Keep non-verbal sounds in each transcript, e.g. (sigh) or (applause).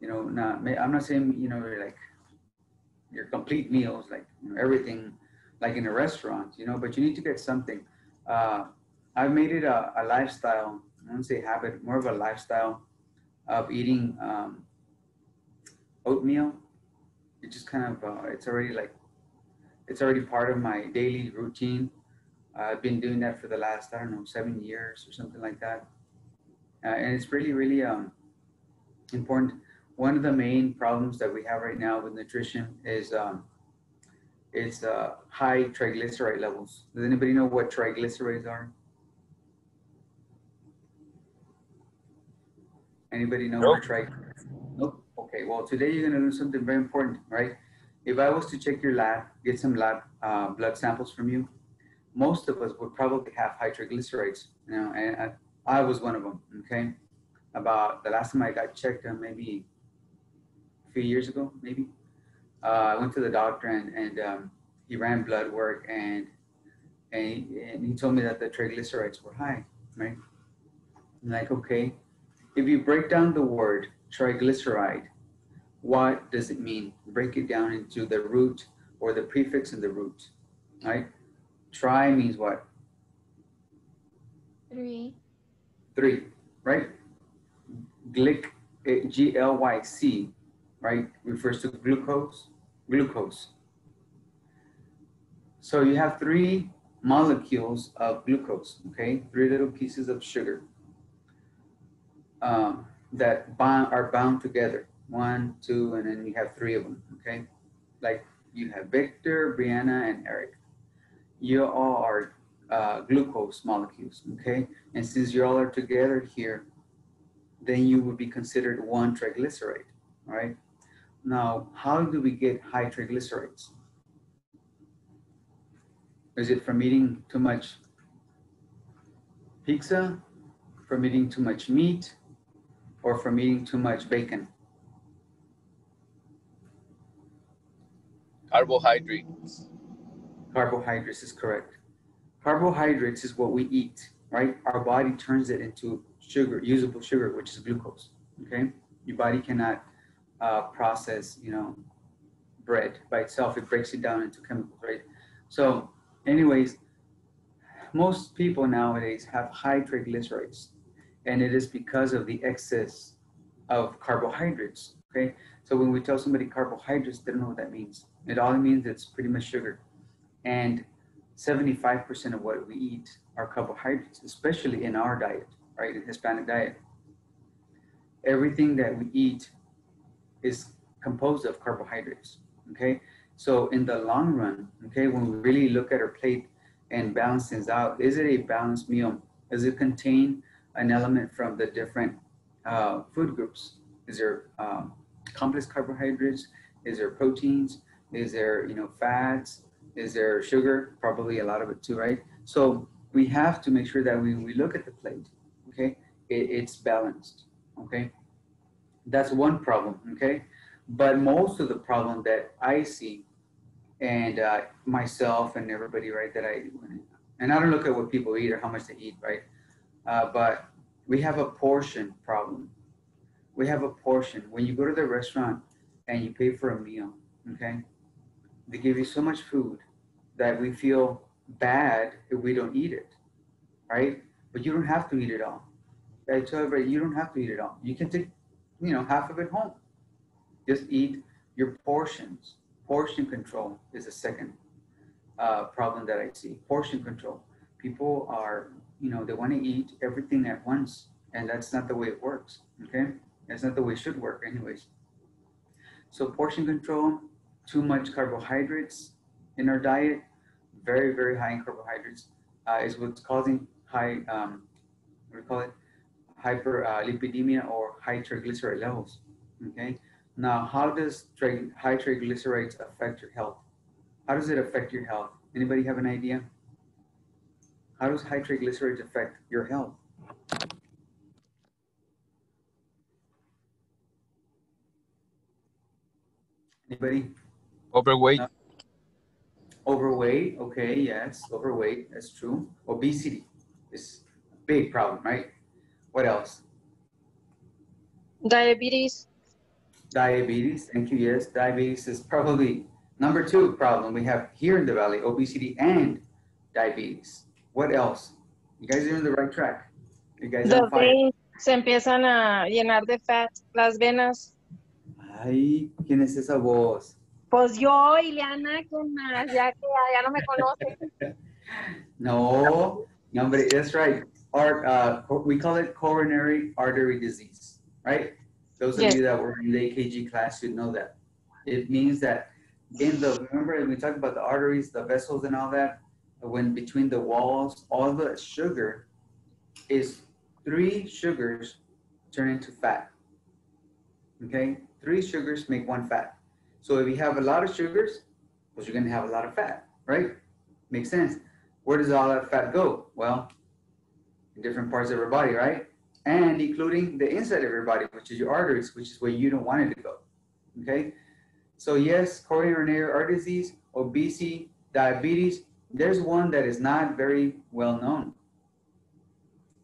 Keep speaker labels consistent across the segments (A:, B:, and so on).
A: you know, not, I'm not saying, you know, like, your complete meals, like, you know, everything, like in a restaurant, you know, but you need to get something. Uh, I've made it a, a lifestyle, I wouldn't say habit, more of a lifestyle of eating, um, oatmeal. It just kind of, uh, it's already like, it's already part of my daily routine. I've been doing that for the last, I don't know, seven years or something like that. Uh, and it's really, really um, important. One of the main problems that we have right now with nutrition is um, is uh, high triglyceride levels. Does anybody know what triglycerides are? Anybody know what
B: Nope.
A: trig? Nope. Okay. Well, today you're gonna learn something very important, right? If I was to check your lab, get some lab uh, blood samples from you, most of us would probably have high triglycerides. You know, and I, I was one of them. Okay. About the last time I got checked, uh, maybe a few years ago, maybe. Uh, I went to the doctor and, and um, he ran blood work and and he, and he told me that the triglycerides were high, right? I'm like, okay, if you break down the word triglyceride, what does it mean? Break it down into the root or the prefix in the root, right? Tri means what?
C: Three.
A: Three, right? Glic, eh, G-L-Y-C, right, refers to glucose, glucose. So you have three molecules of glucose, okay? Three little pieces of sugar um, that bond, are bound together. One, two, and then you have three of them, okay? Like you have Victor, Brianna, and Eric. You all are uh, glucose molecules, okay? And since you all are together here, then you would be considered one triglyceride, right? Now, how do we get high triglycerides? Is it from eating too much pizza, from eating too much meat, or from eating too much bacon?
B: Carbohydrates.
A: Carbohydrates is correct. Carbohydrates is what we eat, right? Our body turns it into sugar, usable sugar, which is glucose. Okay, your body cannot uh, process, you know, bread by itself. It breaks it down into chemicals, right? So, anyways, most people nowadays have high triglycerides, and it is because of the excess of carbohydrates. Okay, so when we tell somebody carbohydrates, they don't know what that means. It all means it's pretty much sugar, and 75% of what we eat are carbohydrates, especially in our diet, right? In Hispanic diet. Everything that we eat is composed of carbohydrates, okay? So in the long run, okay, when we really look at our plate and balance things out, is it a balanced meal? Does it contain an element from the different uh, food groups? Is there um, complex carbohydrates? Is there proteins? Is there, you know, fats? Is there sugar? Probably a lot of it too, right? So we have to make sure that when we look at the plate, okay, it, it's balanced, okay? That's one problem, okay? But most of the problem that I see, and uh, myself and everybody, right, that I, and I don't look at what people eat or how much they eat, right? Uh, but we have a portion problem. We have a portion. When you go to the restaurant and you pay for a meal, okay, they give you so much food that we feel bad if we don't eat it, right? But you don't have to eat it all. I tell everybody, you don't have to eat it all. You can take, you know, half of it home. Just eat your portions. Portion control is a second uh, problem that I see. Portion control. People are, you know, they want to eat everything at once, and that's not the way it works. Okay, that's not the way it should work, anyways. So portion control, too much carbohydrates in our diet, very very high in carbohydrates, uh, is what's causing high, um, what do you call it, hyperlipidemia or high triglyceride levels. Okay. Now, how does tri- high triglycerides affect your health? How does it affect your health? Anybody have an idea? How does high triglycerides affect your health? Anybody?
B: Overweight.
A: No. Overweight, okay, yes, overweight, that's true. Obesity is a big problem, right? What else?
D: Diabetes.
A: Diabetes, thank you, yes, diabetes is probably number two problem we have here in the valley, obesity and diabetes. What else? You guys are in the right track. You guys
C: The
A: on fire.
C: veins se empiezan a llenar de fat, las venas.
A: Ay, ¿quién es esa voz?
C: Pues yo, Ileana, ¿quién más? Ya que ya, no me conoce. (laughs)
A: No, no, but that's right. Art, uh, we call it coronary artery disease, right? Those of
C: Yes.
A: you that were in the EKG class should know that. It means that in the, remember when we talked about the arteries, the vessels and all that? When between the walls, all the sugar is three sugars turn into fat. Okay, three sugars make one fat. So if you have a lot of sugars, well, you're gonna have a lot of fat, right? Makes sense. Where does all that fat go? Well, different parts of our body, right? And including the inside of your body, which is your arteries, which is where you don't want it to go. Okay? So yes, coronary artery disease, obesity, diabetes. There's one that is not very well known.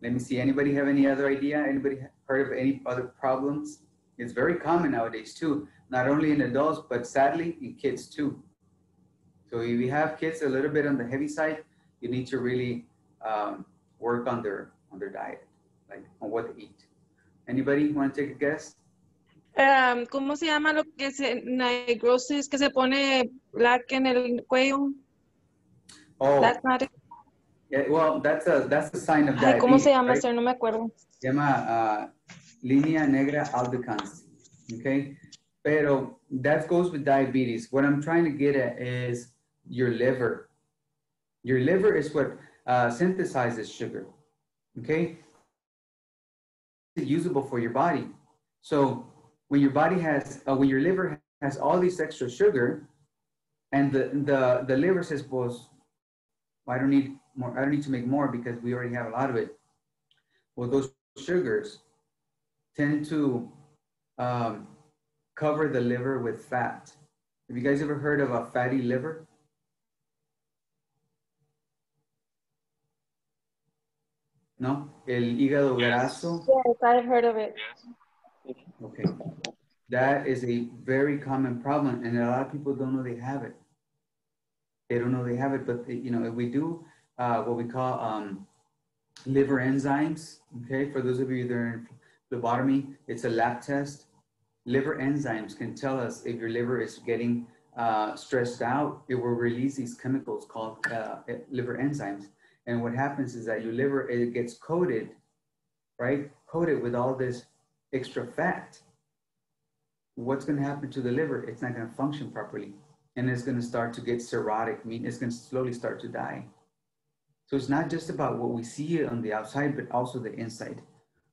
A: Let me see. Anybody have any other idea? Anybody heard of any other problems? It's very common nowadays too, not only in adults, but sadly in kids too. So if you have kids a little bit on the heavy side, you need to really um, work on their on their diet, like on what to eat. Anybody want to take a guess?
C: Um, ¿Cómo se llama lo que se, necrosis, que se pone black en el cuello?
A: Oh,
C: That's not it.
A: yeah, well, that's a that's a sign of
C: Ay,
A: diabetes.
C: ¿cómo se llama,
A: right?
C: sir? No me acuerdo.
A: Se llama uh, línea negra albicans. Okay, pero that goes with diabetes. What I'm trying to get at is your liver. Your liver is what uh, synthesizes sugar. Okay, it's usable for your body. So when your body has, uh, when your liver has all this extra sugar, and the the the liver says, "Well, I don't need more. I don't need to make more because we already have a lot of it." Well, those sugars tend to um, cover the liver with fat. Have you guys ever heard of a fatty liver? No, el hígado graso.
C: Yes, I've heard of it.
A: Okay, that is a very common problem, and a lot of people don't know they have it. They don't know they have it, but you know, if we do uh, what we call um, liver enzymes, okay, for those of you that are in phlebotomy, it's a lab test. Liver enzymes can tell us if your liver is getting uh, stressed out. It will release these chemicals called uh, liver enzymes, and what happens is that your liver it gets coated, right? Coated with all this extra fat, what's going to happen to the liver? It's not going to function properly. And it's going to start to get cirrhotic, meaning it's going to slowly start to die. So it's not just about what we see on the outside, but also the inside.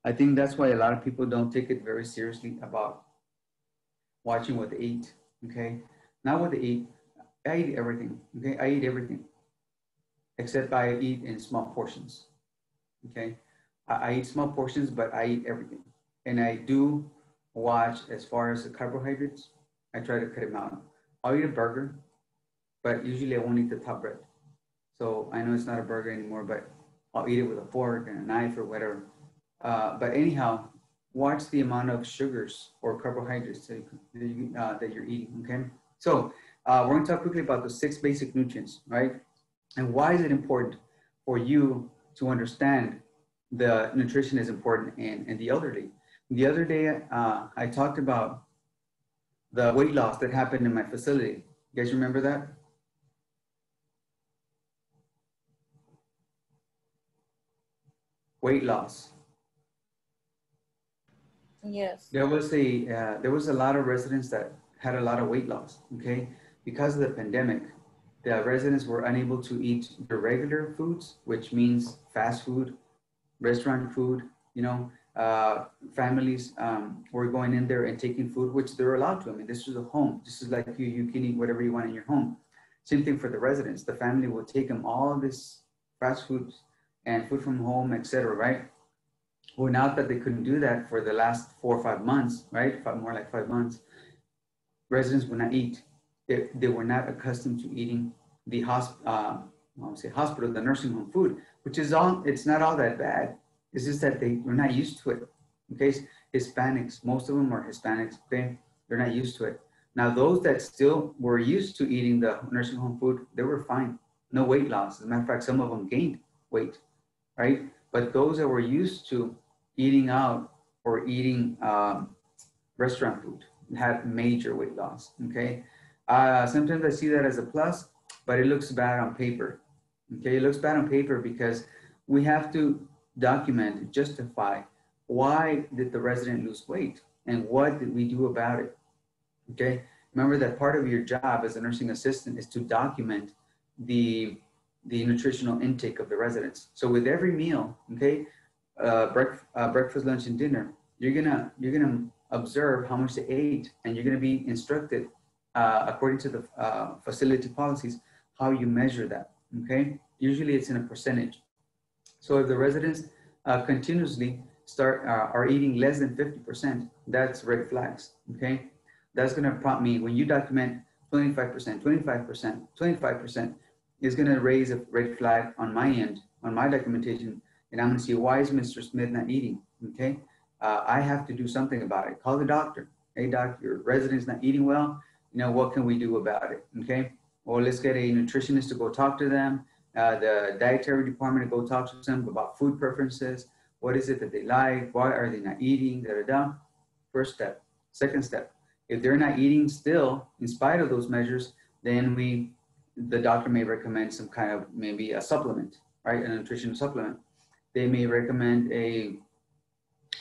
A: I think that's why a lot of people don't take it very seriously about watching what they eat. Okay. Not what they eat. I eat everything. Okay. I eat everything. Except I eat in small portions. Okay. I, I eat small portions, but I eat everything and I do watch as far as the carbohydrates. I try to cut them out. I'll eat a burger, but usually I won't eat the top bread. So I know it's not a burger anymore, but I'll eat it with a fork and a knife or whatever. Uh, but anyhow, watch the amount of sugars or carbohydrates that, you, uh, that you're eating. Okay. So uh, we're going to talk quickly about the six basic nutrients, right? And why is it important for you to understand the nutrition is important in, in the elderly? The other day, uh, I talked about the weight loss that happened in my facility. You guys remember that? Weight loss.
D: Yes.
A: There was a uh, there was a lot of residents that had a lot of weight loss. Okay, because of the pandemic, the residents were unable to eat the regular foods, which means fast food, restaurant food. You know, uh, families um, were going in there and taking food, which they're allowed to. I mean, this is a home. This is like you, you can eat whatever you want in your home. Same thing for the residents. The family will take them all this fast food and food from home, etc. Right? Well, now that they couldn't do that for the last four or five months, right? Five, more like five months, residents would not eat. They, they were not accustomed to eating the hosp- uh, would say hospital, the nursing home food, which is all, it's not all that bad. It's just that they were not used to it. Okay, Hispanics, most of them are Hispanics. Okay, They're not used to it. Now, those that still were used to eating the nursing home food, they were fine. No weight loss. As a matter of fact, some of them gained weight, right? But those that were used to eating out or eating um, restaurant food had major weight loss, okay? Uh, sometimes I see that as a plus, but it looks bad on paper, okay? It looks bad on paper because we have to document, justify why did the resident lose weight and what did we do about it, okay? Remember that part of your job as a nursing assistant is to document the, the nutritional intake of the residents. So with every meal, okay, uh, uh, breakfast, lunch, and dinner, you're gonna you're gonna observe how much they ate, and you're gonna be instructed uh, according to the uh, facility policies how you measure that. Okay, usually it's in a percentage. So if the residents uh, continuously start uh, are eating less than 50%, that's red flags. Okay, that's gonna prompt me when you document 25%, 25%, 25% is gonna raise a red flag on my end on my documentation and I'm gonna see why is Mr. Smith not eating? Okay, uh, I have to do something about it. Call the doctor. Hey, doc, your resident's not eating well. You know what can we do about it? Okay, or let's get a nutritionist to go talk to them. Uh, the dietary department to go talk to them about food preferences. What is it that they like? Why are they not eating? Da da da. First step. Second step. If they're not eating still, in spite of those measures, then we, the doctor may recommend some kind of maybe a supplement, right? A nutrition supplement they may recommend a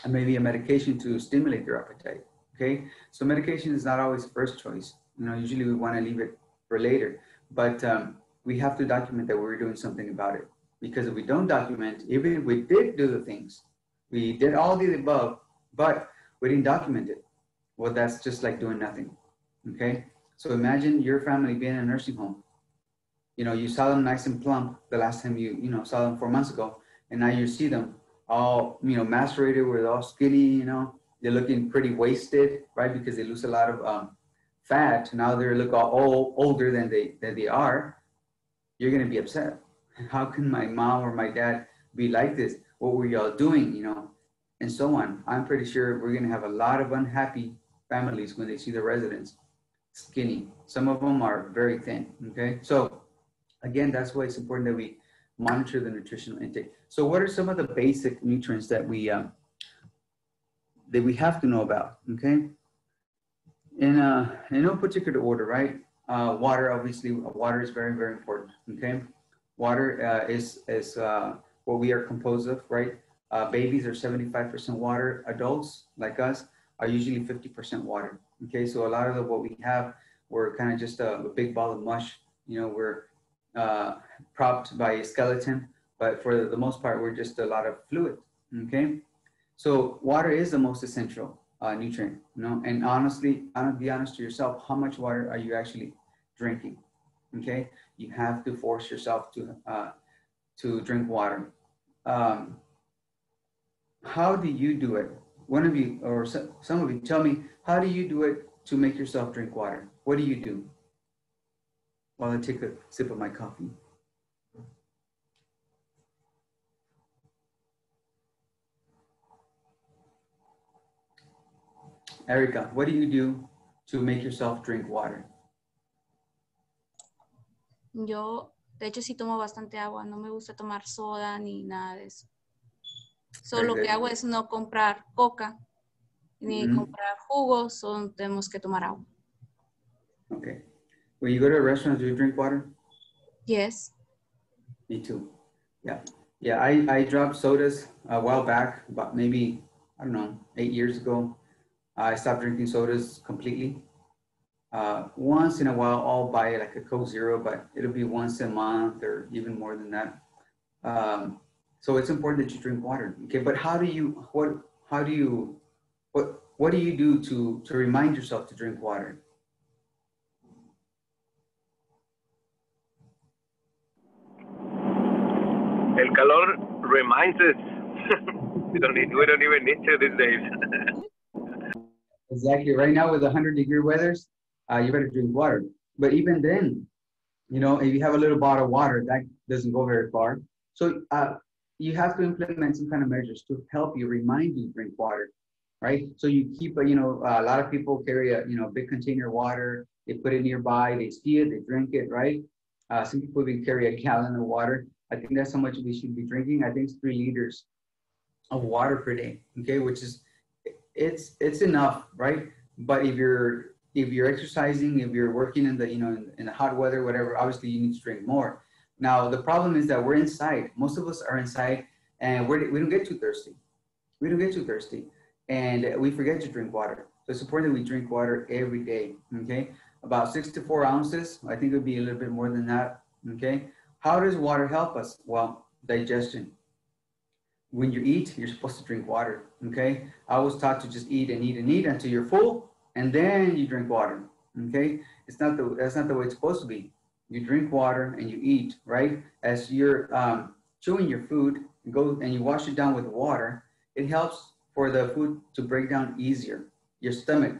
A: maybe a medication to stimulate their appetite. Okay, so medication is not always first choice. You know, usually we want to leave it for later, but um, we have to document that we're doing something about it. Because if we don't document, even if we did do the things, we did all the above, but we didn't document it. Well, that's just like doing nothing. Okay, so imagine your family being in a nursing home. You know, you saw them nice and plump the last time you you know saw them four months ago and now you see them all, you know, macerated, where they're all skinny, you know, they're looking pretty wasted, right? Because they lose a lot of um, fat. Now they look all older than they than they are. You're gonna be upset. How can my mom or my dad be like this? What were y'all doing, you know, and so on. I'm pretty sure we're gonna have a lot of unhappy families when they see the residents skinny. Some of them are very thin. Okay, so again, that's why it's important that we monitor the nutritional intake. So what are some of the basic nutrients that we um, that we have to know about? Okay, in uh, in no particular order, right? Uh, water, obviously, water is very very important. Okay, water uh, is is uh, what we are composed of, right? Uh, babies are 75% water. Adults like us are usually 50% water. Okay, so a lot of the, what we have, we're kind of just a, a big ball of mush. You know, we're uh, propped by a skeleton, but for the most part, we're just a lot of fluid. Okay, so water is the most essential uh, nutrient. You know, and honestly, be honest to yourself. How much water are you actually drinking? Okay, you have to force yourself to uh, to drink water. Um, how do you do it? One of you or some of you tell me how do you do it to make yourself drink water? What do you do? while I take a sip of my coffee. Erica, what do you do to make yourself drink water?
D: Yo, de hecho, sí tomo bastante agua. No me gusta tomar soda ni nada de eso. Solo lo que hago es no comprar coca ni mm -hmm. comprar jugos, solo tenemos que tomar agua.
A: Okay. When you go to a restaurant, do you drink water?
D: Yes.
A: Me too. Yeah. Yeah, I, I dropped sodas a while back, about maybe, I don't know, eight years ago. I stopped drinking sodas completely. Uh, once in a while, I'll buy like a Coke Zero, but it'll be once a month or even more than that. Um, so it's important that you drink water. Okay, but how do you, what, how do you, what, what do you do to, to remind yourself to drink water?
E: El calor reminds us. (laughs) we, don't need, we don't even need to these days. (laughs)
A: exactly. Right now, with 100 degree weathers, uh, you better drink water. But even then, you know, if you have a little bottle of water, that doesn't go very far. So uh, you have to implement some kind of measures to help you remind you drink water. right? So you keep, a, you know, a lot of people carry a, you know, big container of water. They put it nearby. They see it. They drink it, right? Uh, some people even carry a gallon of water. I think that's how much we should be drinking. I think it's three liters of water per day. Okay, which is it's it's enough, right? But if you're if you're exercising, if you're working in the you know in, in the hot weather, whatever, obviously you need to drink more. Now the problem is that we're inside. Most of us are inside, and we're, we don't get too thirsty. We don't get too thirsty, and we forget to drink water. So it's important that we drink water every day. Okay, about six to four ounces. I think it would be a little bit more than that. Okay, how does water help us? Well, digestion. When you eat, you're supposed to drink water. Okay, I was taught to just eat and eat and eat until you're full, and then you drink water. Okay, it's not the that's not the way it's supposed to be. You drink water and you eat, right? As you're um, chewing your food, go and you wash it down with water. It helps for the food to break down easier. Your stomach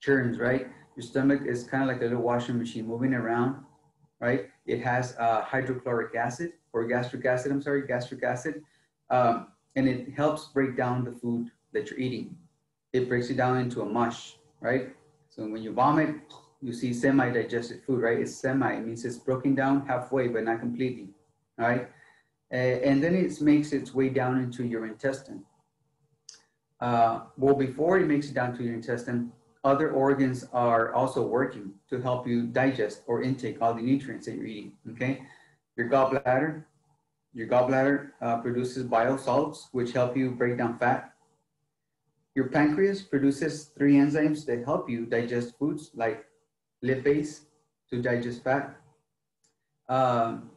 A: churns, right? Your stomach is kind of like a little washing machine moving around, right? It has uh, hydrochloric acid or gastric acid. I'm sorry, gastric acid, um, and it helps break down the food that you're eating. It breaks it down into a mush, right? So when you vomit, you see semi-digested food, right? It's semi, it means it's broken down halfway, but not completely, right? And then it makes its way down into your intestine. Uh, well, before it makes it down to your intestine, other organs are also working to help you digest or intake all the nutrients that you're eating, okay? Your gallbladder, your gallbladder uh, produces bile salts, which help you break down fat. Your pancreas produces three enzymes that help you digest foods like lipase to digest fat, um,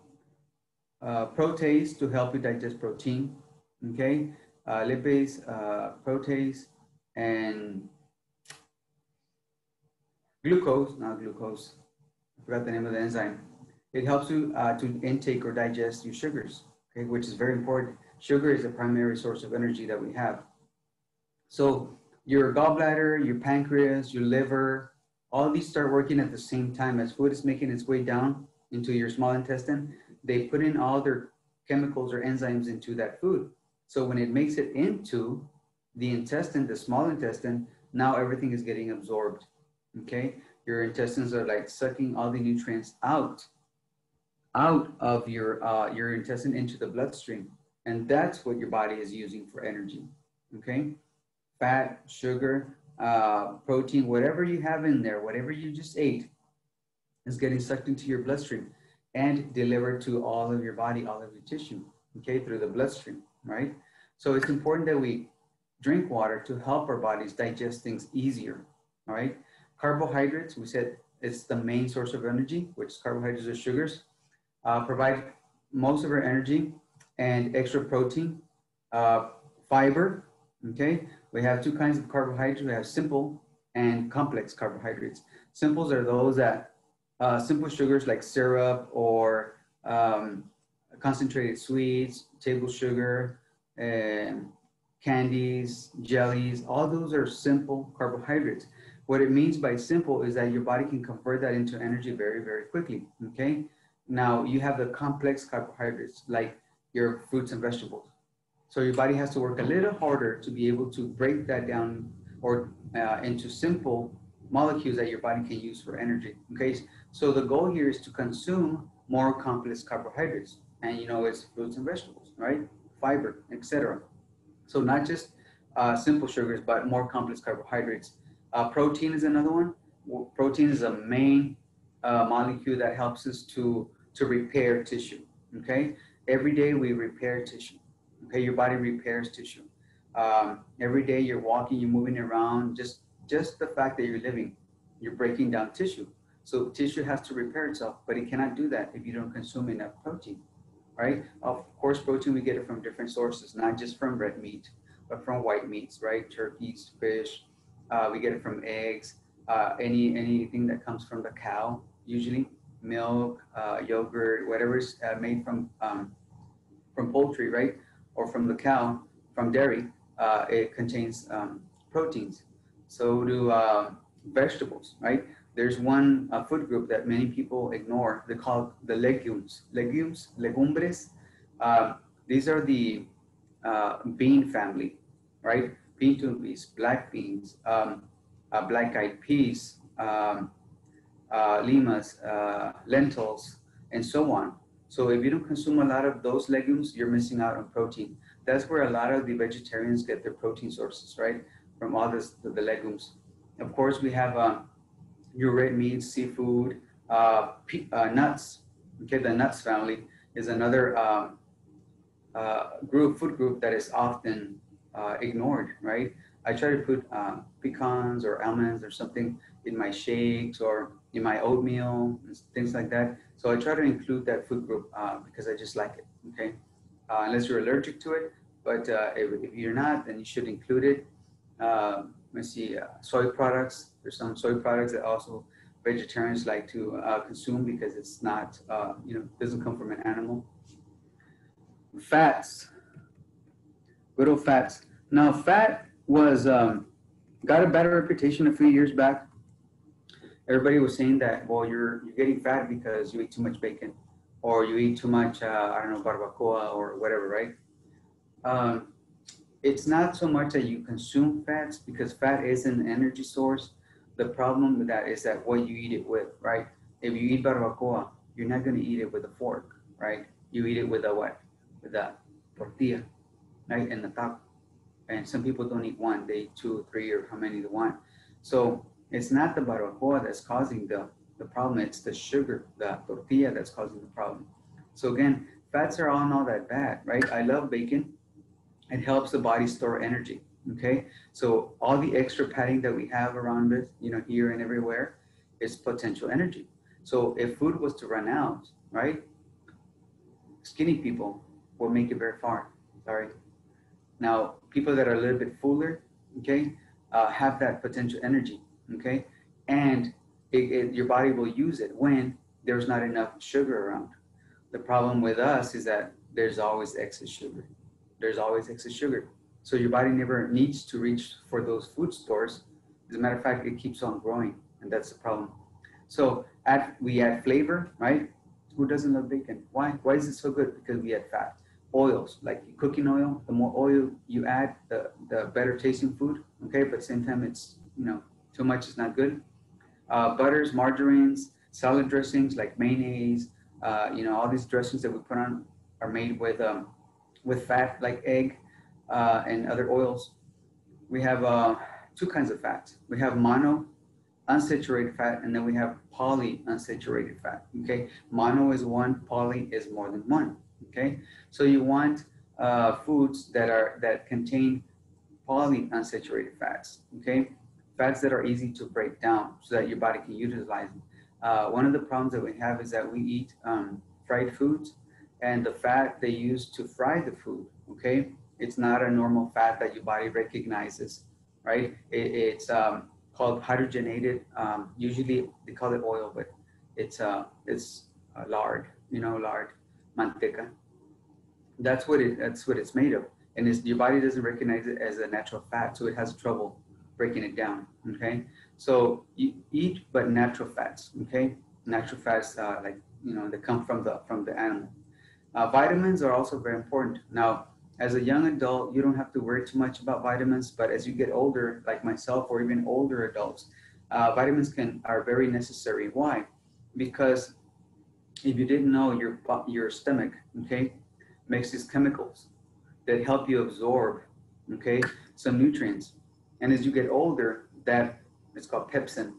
A: uh, protease to help you digest protein, okay? Uh, lipase, uh, protease, and glucose, not glucose, I forgot the name of the enzyme. It helps you uh, to intake or digest your sugars, okay, which is very important. Sugar is the primary source of energy that we have. So your gallbladder, your pancreas, your liver, all these start working at the same time as food is making its way down into your small intestine. They put in all their chemicals or enzymes into that food. So when it makes it into the intestine, the small intestine, now everything is getting absorbed. Okay, your intestines are like sucking all the nutrients out, out of your uh, your intestine into the bloodstream, and that's what your body is using for energy. Okay, fat, sugar, uh, protein, whatever you have in there, whatever you just ate, is getting sucked into your bloodstream and delivered to all of your body, all of your tissue. Okay, through the bloodstream, right? So it's important that we drink water to help our bodies digest things easier. All right. Carbohydrates, we said it's the main source of energy, which carbohydrates are sugars, uh, provide most of our energy and extra protein, uh, fiber. Okay. We have two kinds of carbohydrates. We have simple and complex carbohydrates. Simples are those that uh, simple sugars like syrup or um, concentrated sweets, table sugar, and candies, jellies, all those are simple carbohydrates. What it means by simple is that your body can convert that into energy very, very quickly, okay? Now you have the complex carbohydrates like your fruits and vegetables. So your body has to work a little harder to be able to break that down or uh, into simple molecules that your body can use for energy, okay? So the goal here is to consume more complex carbohydrates and you know, it's fruits and vegetables, right? Fiber, etc. So not just uh, simple sugars, but more complex carbohydrates. Uh, protein is another one. Protein is a main uh, molecule that helps us to, to repair tissue, okay? Every day we repair tissue, okay? Your body repairs tissue. Um, every day you're walking, you're moving around, just, just the fact that you're living, you're breaking down tissue. So tissue has to repair itself, but it cannot do that if you don't consume enough protein right? Of course, protein, we get it from different sources, not just from red meat, but from white meats, right? Turkeys, fish, uh, we get it from eggs, uh, any anything that comes from the cow, usually milk, uh, yogurt, whatever is uh, made from um, from poultry, right? Or from the cow, from dairy, uh, it contains um, proteins. So do uh, vegetables, right? there's one uh, food group that many people ignore. They call the legumes. Legumes, legumbres. Uh, these are the uh, bean family, right? pinto beans, black beans, um, uh, black eyed peas, um, uh, limas, uh, lentils, and so on. So if you don't consume a lot of those legumes, you're missing out on protein. That's where a lot of the vegetarians get their protein sources, right? From all this, the, the legumes. Of course, we have um, your red meats, seafood, uh, uh, nuts. Okay, the nuts family is another um, uh, group, food group that is often uh, ignored, right? I try to put pecans or almonds or something in my shakes or in my oatmeal and things like that. So I try to include that food group uh, because I just like it. Okay, uh, unless you're allergic to it, but uh, if, if you're not, then you should include it. Uh, let's see, uh, soy products. There's some soy products that also vegetarians like to uh, consume because it's not, uh, you know, doesn't come from an animal. Fats, old fats. Now, fat was um, got a bad reputation a few years back. Everybody was saying that, well, you're you're getting fat because you eat too much bacon, or you eat too much, uh, I don't know, barbacoa or whatever, right? Um, it's not so much that you consume fats because fat is an energy source. The problem with that is that what you eat it with, right? If you eat barbacoa, you're not going to eat it with a fork, right? You eat it with a what? With a tortilla, right? And the taco. And some people don't eat one, they eat two, three, or how many they want. So it's not the barbacoa that's causing the, the problem, it's the sugar, the tortilla that's causing the problem. So again, fats are all not that bad, right? I love bacon. It helps the body store energy. Okay, so all the extra padding that we have around it, you know, here and everywhere, is potential energy. So if food was to run out, right, skinny people will make it very far. Sorry. Now, people that are a little bit fuller, okay, uh, have that potential energy, okay, and it, it, your body will use it when there's not enough sugar around. The problem with us is that there's always excess sugar. There's always excess sugar. So your body never needs to reach for those food stores. As a matter of fact, it keeps on growing, and that's the problem. So add, we add flavor, right? Who doesn't love bacon? Why? Why is it so good? Because we add fat. Oils, like cooking oil, the more oil you add, the, the better tasting food, okay? But same time, it's, you know, too much is not good. Uh, butters, margarines, salad dressings like mayonnaise, uh, you know, all these dressings that we put on are made with, um, with fat like egg uh, and other oils. We have uh, two kinds of fat. We have mono unsaturated fat, and then we have poly unsaturated fat. Okay, mono is one, poly is more than one. Okay, so you want uh, foods that are that contain poly unsaturated fats. Okay, fats that are easy to break down so that your body can utilize them. Uh, one of the problems that we have is that we eat um, fried foods, and the fat they use to fry the food. Okay, it's not a normal fat that your body recognizes, right? It, it's um, called hydrogenated. Um, usually they call it oil, but it's uh, it's uh, lard, you know, lard, manteca. That's what it that's what it's made of, and your body doesn't recognize it as a natural fat, so it has trouble breaking it down. Okay, so you eat but natural fats. Okay, natural fats uh, like you know they come from the from the animal. Uh, vitamins are also very important. Now, as a young adult, you don't have to worry too much about vitamins, but as you get older, like myself or even older adults, uh, vitamins can are very necessary. Why? Because if you didn't know, your your stomach, okay, makes these chemicals that help you absorb, okay, some nutrients. And as you get older, that it's called pepsin.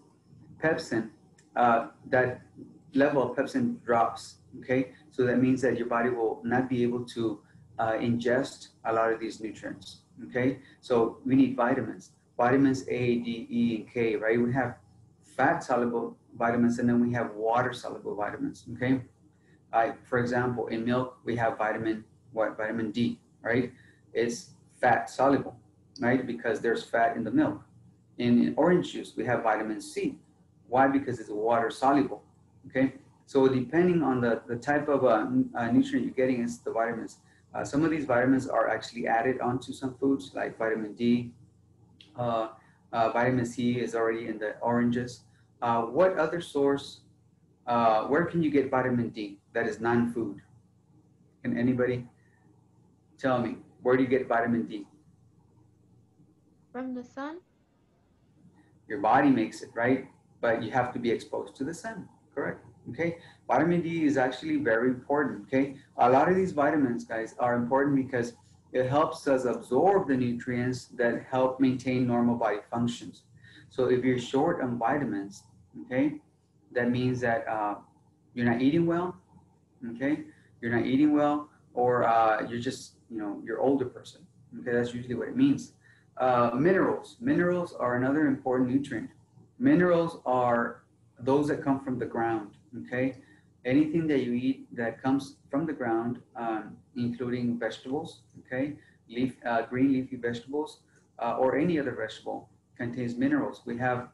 A: Pepsin, uh, that level of pepsin drops, okay. So that means that your body will not be able to uh, ingest a lot of these nutrients. Okay, so we need vitamins, vitamins A, D, E, and K, right? We have fat soluble vitamins and then we have water soluble vitamins. Okay, uh, for example, in milk we have vitamin what? Vitamin D, right? It's fat soluble, right? Because there's fat in the milk. In orange juice we have vitamin C. Why? Because it's water soluble. Okay, so depending on the, the type of uh, uh, nutrient you're getting, it's the vitamins. Uh, some of these vitamins are actually added onto some foods like vitamin D. Uh, uh, vitamin C is already in the oranges. Uh, what other source, where can you get vitamin D that is non-food? Can anybody tell me, where do you get vitamin D?
F: From the sun?
A: Your body makes it, right? But you have to be exposed to the sun, correct? Okay. Vitamin D is actually very important. Okay. A lot of these vitamins, guys, are important because it helps us absorb the nutrients that help maintain normal body functions. So if you're short on vitamins, okay, that means that uh, you're not eating well, okay, you're not eating well, or uh, you're just, you know, you're older person. Okay, that's usually what it means. Uh, minerals. Minerals are another important nutrient. Minerals are those that come from the ground. Okay, anything that you eat that comes from the ground, um, including vegetables. Okay, leaf, uh, green leafy vegetables, uh, or any other vegetable contains minerals. We have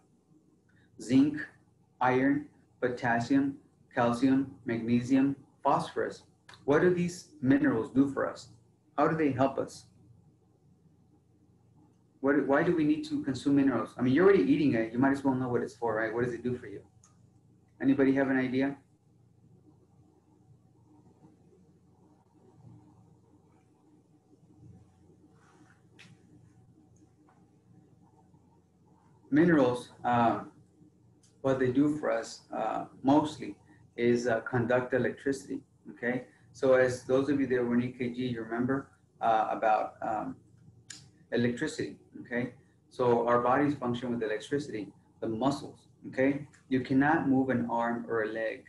A: zinc, iron, potassium, calcium, magnesium, phosphorus. What do these minerals do for us? How do they help us? What, why do we need to consume minerals? I mean, you're already eating it. You might as well know what it's for, right? What does it do for you? Anybody have an idea? Minerals, um, what they do for us uh, mostly is uh, conduct electricity. Okay, so as those of you that were in EKG, you remember uh, about um, electricity. Okay, so our bodies function with electricity. The muscles. Okay, you cannot move an arm or a leg,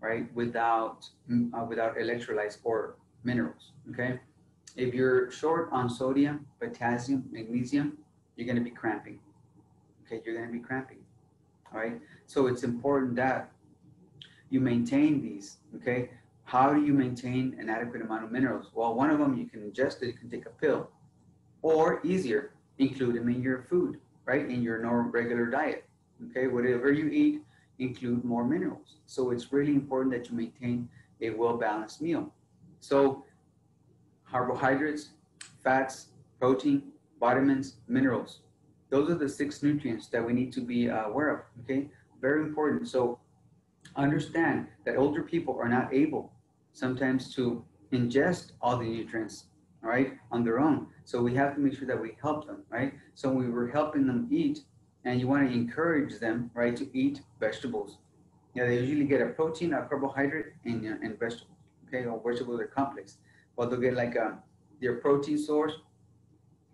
A: right, without uh, without electrolytes or minerals. Okay, if you're short on sodium, potassium, magnesium, you're going to be cramping. Okay, you're going to be cramping. All right, so it's important that you maintain these. Okay, how do you maintain an adequate amount of minerals? Well, one of them you can ingest it, you can take a pill, or easier, include them in your food, right, in your normal regular diet. Okay, whatever you eat, include more minerals. So it's really important that you maintain a well-balanced meal. So carbohydrates, fats, protein, vitamins, minerals. Those are the six nutrients that we need to be uh, aware of. Okay, very important. So understand that older people are not able sometimes to ingest all the nutrients, right, on their own. So we have to make sure that we help them, right? So we were helping them eat, and you want to encourage them, right, to eat vegetables. Yeah, they usually get a protein, a carbohydrate, and, uh, and vegetables. Okay, or vegetables are complex. But they'll get like a, their protein source.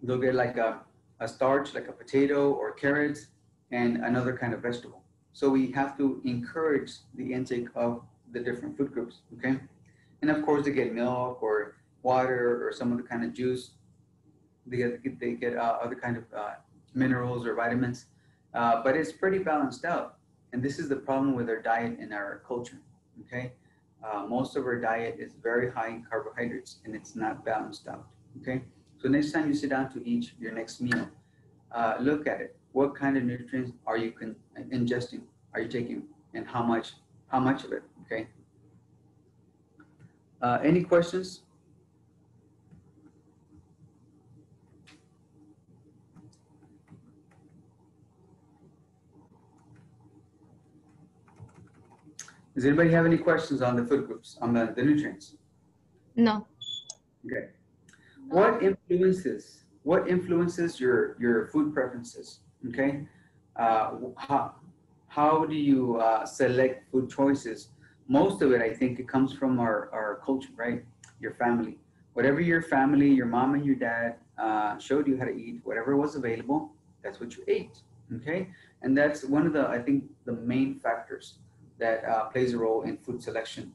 A: They'll get like a, a starch, like a potato or carrots, and another kind of vegetable. So we have to encourage the intake of the different food groups. Okay, and of course they get milk or water or some other kind of juice. They get they get uh, other kind of uh, minerals or vitamins, uh, but it's pretty balanced out. And this is the problem with our diet and our culture. Okay, uh, most of our diet is very high in carbohydrates and it's not balanced out. Okay, so next time you sit down to eat your next meal, uh, look at it. What kind of nutrients are you con- ingesting? Are you taking, and how much? How much of it? Okay. Uh, any questions? Does anybody have any questions on the food groups, on the, the nutrients?
F: No.
A: Okay. What influences, what influences your, your food preferences? Okay. Uh, how, how do you uh, select food choices? Most of it, I think, it comes from our, our culture, right? Your family. Whatever your family, your mom and your dad uh, showed you how to eat, whatever was available, that's what you ate. Okay. And that's one of the, I think, the main factors that uh, plays a role in food selection.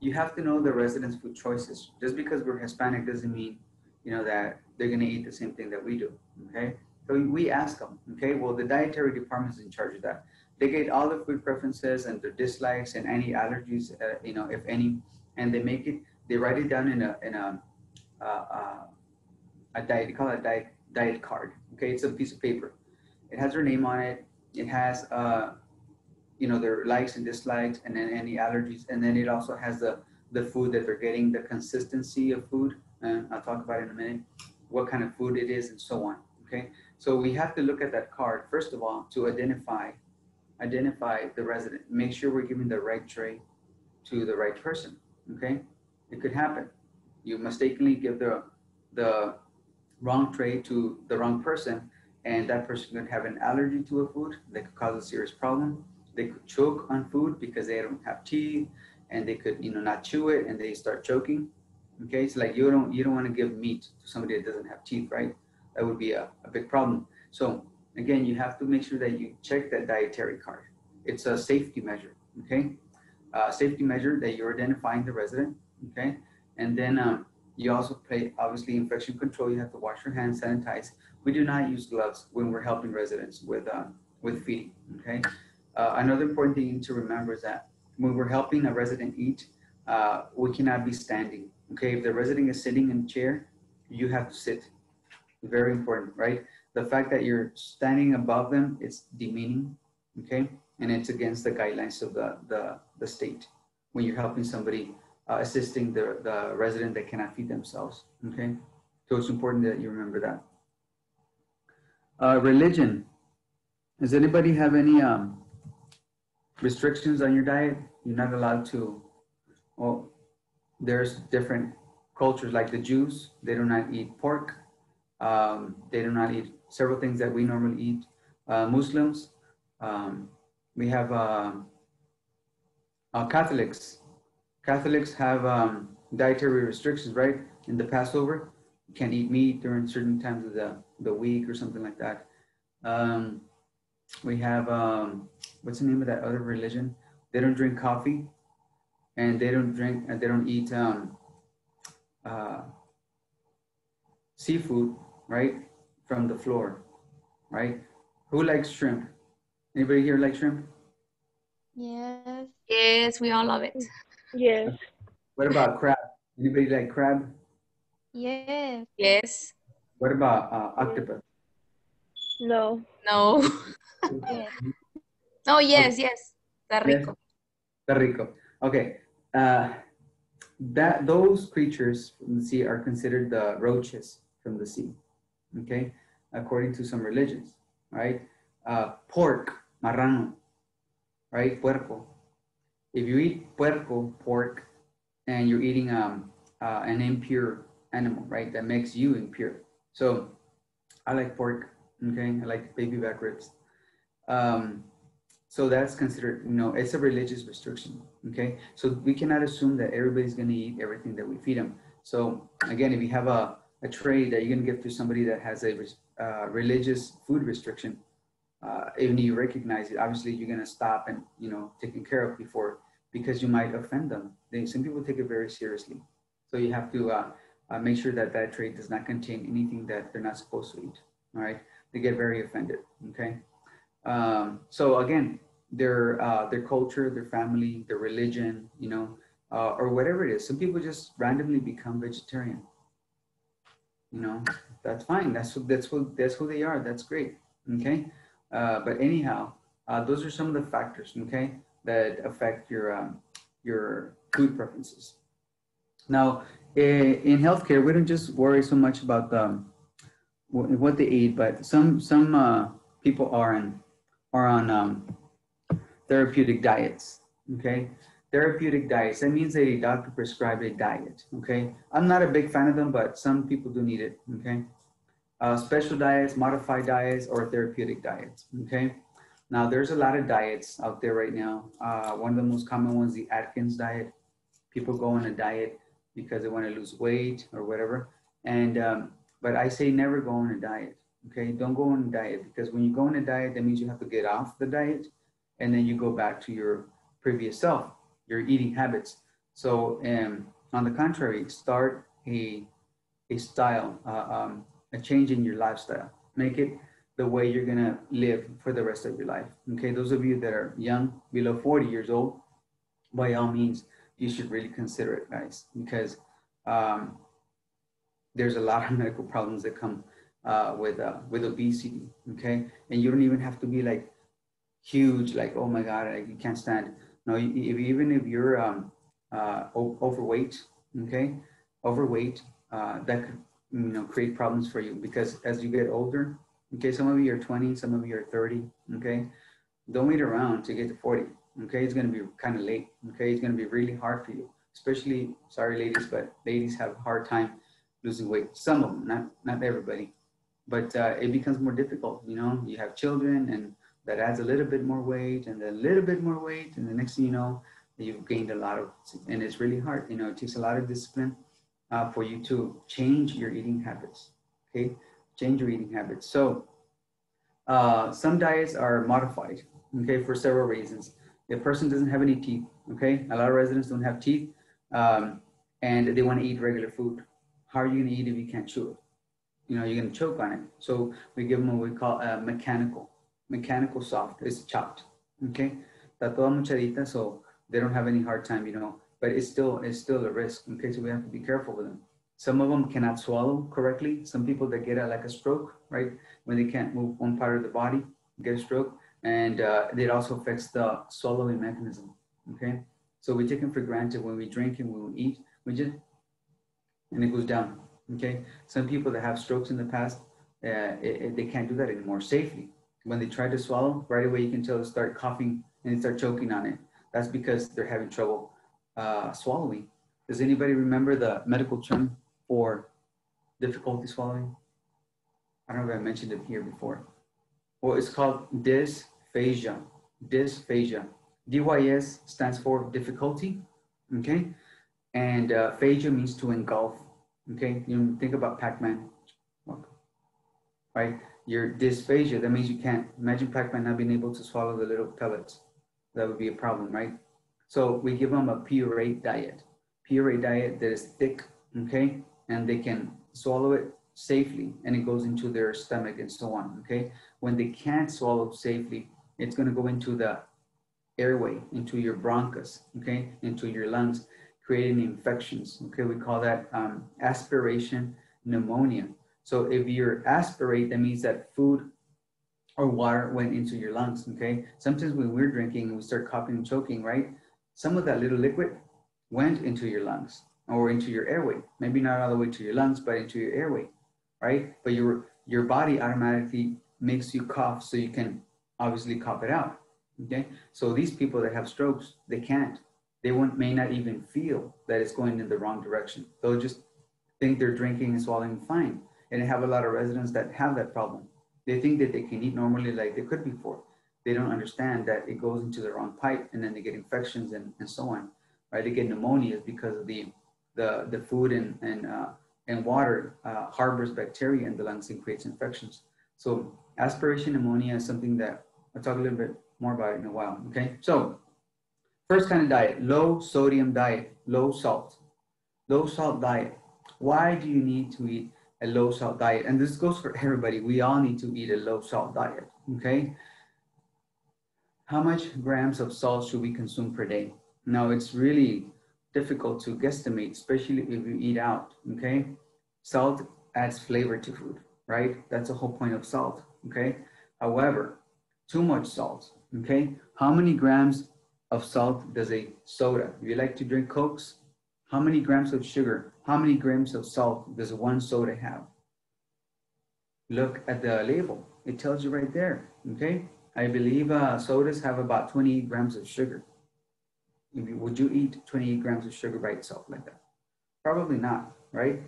A: You have to know the residents' food choices. Just because we're Hispanic doesn't mean, you know, that they're going to eat the same thing that we do. Okay. So we ask them. Okay. Well, the dietary department is in charge of that. They get all the food preferences and their dislikes and any allergies, uh, you know, if any, and they make it. They write it down in a in a uh, uh, a diet. They call it a diet diet card. Okay. It's a piece of paper. It has their name on it. It has uh, you know their likes and dislikes and then any allergies. And then it also has the the food that they're getting the consistency of food. And i'll talk about in a minute what kind of food it is and so on okay? So we have to look at that card first of all to identify identify the resident. Make sure we're giving the right tray to the right person okay? It could happen. You mistakenly give the the wrong tray to the wrong person, and that person could have an allergy to a food that could cause a serious problem. They could choke on food because they don't have teeth, and they could, you know, not chew it, and they start choking. Okay, it's like you don't you don't want to give meat to somebody that doesn't have teeth, right? That would be a, a big problem. So again, you have to make sure that you check that dietary card. It's a safety measure. Okay, safety measure that you're identifying the resident. Okay, and then um, you also play obviously infection control. You have to wash your hands, sanitize. We do not use gloves when we're helping residents with uh, with feeding. Okay. Uh, another important thing to remember is that when we're helping a resident eat, uh, we cannot be standing. Okay. If the resident is sitting in a chair, you have to sit. Very important, right? The fact that you're standing above them is demeaning. Okay. And it's against the guidelines of the the, the state when you're helping somebody uh, assisting the, the resident that cannot feed themselves. Okay, so it's important that you remember that. Uh, religion. Does anybody have any um, restrictions on your diet? You're not allowed to. Well, there's different cultures like the Jews. They do not eat pork. Um, they do not eat several things that we normally eat. Uh, Muslims. Um, we have uh, uh, Catholics Catholics have um, dietary restrictions, right? In the Passover, you can't eat meat during certain times of the, the week or something like that. Um, we have, um, what's the name of that other religion? They don't drink coffee and they don't drink, and they don't eat um, uh, seafood, right? From the floor, right? Who likes shrimp? Anybody here like shrimp?
F: Yes.
D: Yes, we all love it.
C: Yes.
A: What about crab? Anybody like crab?
F: Yes.
D: Yes.
A: What about uh, octopus?
C: No.
D: No. (laughs) (laughs)
F: Yes.
D: No, yes, yes. Está
A: Yes.
D: rico.
A: Está rico. Okay. Uh, that those creatures from the sea are considered the roaches from the sea. Okay, according to some religions, right? Uh, pork, marrano, right? Puerco. If you eat puerco, pork, and you're eating um, uh, an impure animal, right? That makes you impure. So I like pork. Okay, I like baby back ribs. Um, so that's considered, you know, it's a religious restriction. Okay, so we cannot assume that everybody's going to eat everything that we feed them. So again, if you have a, a tray that you're going to give to somebody that has a uh, religious food restriction, uh, even if you recognize it, obviously you're going to stop and you know taking care of before because you might offend them. They, some people take it very seriously, so you have to uh, uh, make sure that that tray does not contain anything that they're not supposed to eat. All right, they get very offended. Okay, um, so again, their uh, their culture, their family, their religion, you know, uh, or whatever it is. Some people just randomly become vegetarian. You know, that's fine. That's what that's what that's who they are. That's great. Okay, uh, but anyhow, uh, those are some of the factors. Okay, that affect your um, your food preferences. Now, in, healthcare, we don't just worry so much about the, what they eat, but some some uh, people are on are on um, therapeutic diets. Okay, therapeutic diets. That means that a doctor prescribed a diet. Okay, I'm not a big fan of them, but some people do need it. Okay, uh, special diets, modified diets, or therapeutic diets. Okay, now there's a lot of diets out there right now. Uh, one of the most common ones, the Atkins diet. People go on a diet because they want to lose weight or whatever. And um, but I say never go on a diet. Okay, don't go on a diet because when you go on a diet, that means you have to get off the diet, and then you go back to your previous self, your eating habits. So um, on the contrary, start a a style, uh, um, a change in your lifestyle. Make it the way you're gonna live for the rest of your life. Okay, those of you that are young, below 40 years old, by all means, you should really consider it, guys, because um, there's a lot of (laughs) medical problems that come uh, with uh, with obesity. Okay, and you don't even have to be like huge, like oh my god, you can't stand. No, if, even if you're um, uh, overweight, okay, overweight, uh, that could you know create problems for you because as you get older, okay, some of you are 20, some of you are 30, okay, don't wait around to get to 40. Okay, it's to be kind of late. Okay, it's to be really hard for you, especially sorry, ladies, but ladies have a hard time losing weight. Some of them, not not everybody, but uh, it becomes more difficult. You know, you have children, and that adds a little bit more weight, and a little bit more weight, and the next thing you know, you've gained a lot of, and it's really hard. You know, it takes a lot of discipline uh, for you to change your eating habits. Okay, change your eating habits. So uh, some diets are modified. Okay, for several reasons. The person doesn't have any teeth. Okay, a lot of residents don't have teeth, um, and they want to eat regular food. How are you going to eat if you can't chew it? You know, you're going to choke on it. So we give them what we call uh, mechanical, mechanical soft. It's chopped. Okay, toda muchadita, so they don't have any hard time. You know, but it's still it's still a risk. Okay, so we have to be careful with them. Some of them cannot swallow correctly. Some people that get a, like a stroke, right, when they can't move one part of the body, get a stroke, and uh, it also affects the swallowing mechanism. Okay, so we take them for granted when we drink and when we eat, we just and it goes down. Okay, some people that have strokes in the past, uh, it, it- they can't do that anymore safely. When they try to swallow, right away you can tell they start coughing and they start choking on it. That's because they're having trouble uh, swallowing. Does anybody remember the medical term for difficulty swallowing? I don't know if I mentioned it here before. Well, it's called dysphagia. Dysphagia. DYS stands for difficulty, okay? And uh, phagia means to engulf, okay? You think about Pac-Man, right? Your dysphagia, that means you can't, imagine Pac-Man not being able to swallow the little pellets. That would be a problem, right? So we give them a puree diet. Puree diet that is thick, okay? And they can swallow it safely and it goes into their stomach and so on, okay? When they can't swallow safely, it's gonna go into the airway, into your bronchus, okay? Into your lungs, creating infections, okay? We call that um, aspiration pneumonia. So if you're aspirate, that means that food or water went into your lungs, okay? Sometimes when we're drinking we start coughing and choking, right? Some of that little liquid went into your lungs or into your airway. Maybe not all the way to your lungs, but into your airway, right? But your your body automatically makes you cough so you can obviously cough it out. Okay. So these people that have strokes, they can't. They may not even feel that it's going in the wrong direction. They'll just think they're drinking and swallowing fine. And I have a lot of residents that have that problem. They think that they can eat normally like they could before. They don't understand that it goes into the wrong pipe and then they get infections and, and so on. Right? They get pneumonia because of the the, the food and, and, uh, and water uh, harbors bacteria in the lungs and creates infections. So aspiration pneumonia is something that I'll talk a little bit more about in a while, okay? So first kind of diet, low sodium diet, low salt. Low salt diet. Why do you need to eat a low salt diet? And this goes for everybody. We all need to eat a low salt diet, okay? How much grams of salt should we consume per day? Now it's really difficult to guesstimate, especially if you eat out, okay? Salt adds flavor to food, right? That's the whole point of salt, okay? However, too much salt, okay? How many grams of salt does a soda? If you like to drink Cokes, how many grams of sugar, how many grams of salt does one soda have? Look at the label. It tells you right there, okay? I believe uh, sodas have about 28 grams of sugar. Would you eat 28 grams of sugar by itself like that? Probably not, right?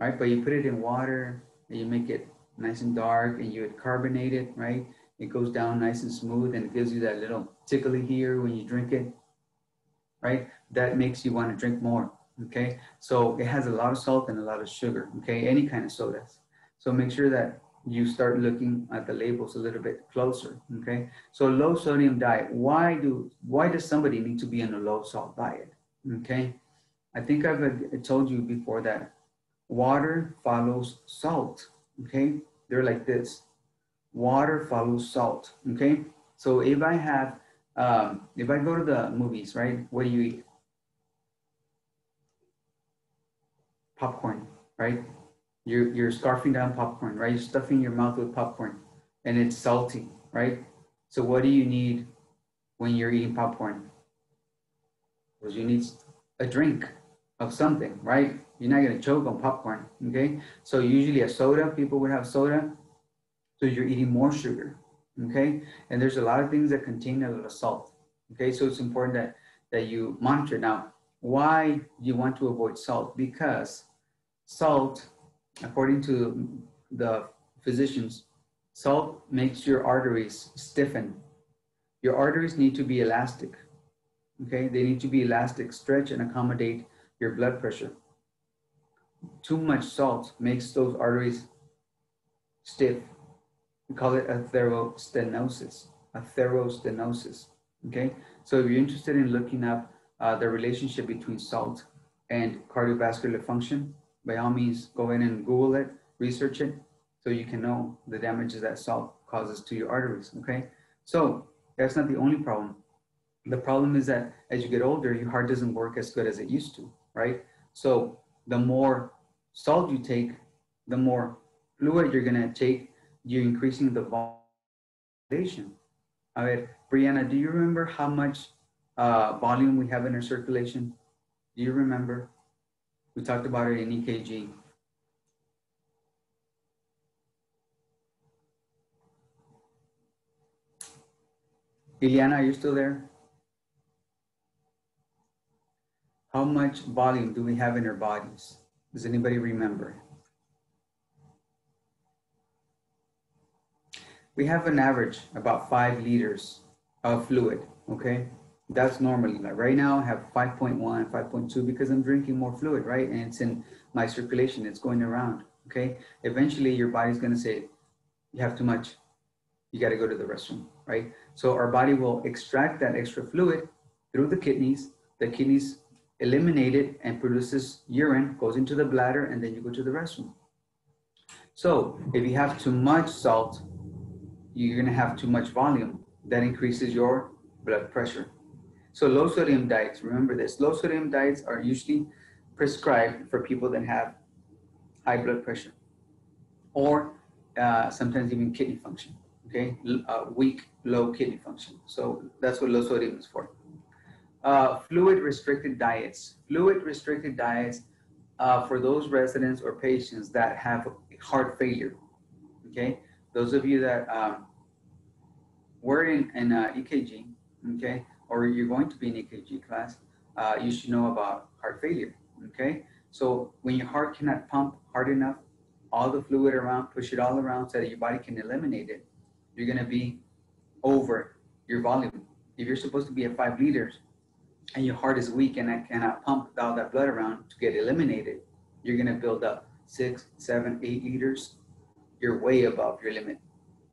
A: Right, but you put it in water and you make it nice and dark and you would carbonate it, right? It goes down nice and smooth and it gives you that little tickly here when you drink it, right? That makes you want to drink more, okay? So it has a lot of salt and a lot of sugar, okay? Any kind of sodas. So make sure that you start looking at the labels a little bit closer, okay? So low sodium diet. Why do why does somebody need to be on a low salt diet? Okay, I think I've uh, told you before that water follows salt. Okay, they're like this. Water follows salt. Okay, so if I have um, if I go to the movies, right? What do you eat? Popcorn, right? You're, you're scarfing down popcorn, right? You're stuffing your mouth with popcorn and it's salty, right? So what do you need when you're eating popcorn? Well, you need a drink of something, right? You're not gonna choke on popcorn, okay? So usually a soda, people would have soda, so you're eating more sugar, okay? And there's a lot of things that contain a lot of salt, okay? So it's important that, that you monitor. Now, why you want to avoid salt? Because salt, according to the physicians, salt makes your arteries stiffen. Your arteries need to be elastic. Okay, they need to be elastic, stretch, and accommodate your blood pressure. Too much salt makes those arteries stiff. Call it atherosclerosis. Atherosclerosis. Okay, so if you're interested in looking up uh, the relationship between salt and cardiovascular function, by all means, go in and Google it, research it, so you can know the damages that salt causes to your arteries. Okay, so that's not the only problem. The problem is that as you get older, your heart doesn't work as good as it used to, right? So the more salt you take, the more fluid you're gonna take, you're increasing the volume. A ver, Brianna, do you remember how much uh, volume we have in our circulation? Do you remember? We talked about it in EKG. Iliana, are you still there? How much volume do we have in our bodies? Does anybody remember? We have an average about five liters of fluid, okay? That's normally, like right now I have 5.1, 5.2 because I'm drinking more fluid, right? And it's in my circulation, it's going around, okay? Eventually your body's gonna say, you have too much, you gotta go to the restroom, right? So our body will extract that extra fluid through the kidneys. The kidneys eliminate it and produces urine, goes into the bladder, and then you go to the restroom. So if you have too much salt, you're gonna have too much volume. That increases your blood pressure. So low sodium diets, remember this, low sodium diets are usually prescribed for people that have high blood pressure or uh, sometimes even kidney function, okay? Uh, weak, low kidney function. So that's what low sodium is for. Uh, fluid restricted diets. Fluid restricted diets uh, for those residents or patients that have heart failure, okay? Those of you that um, were in, in uh, EKG, okay, or you're going to be in EKG class, uh, you should know about heart failure, okay? So when your heart cannot pump hard enough, all the fluid around, push it all around so that your body can eliminate it, you're gonna be over your volume. If you're supposed to be at five liters and your heart is weak and it cannot pump all that blood around to get eliminated, you're gonna build up six, seven, eight liters. You're way above your limit.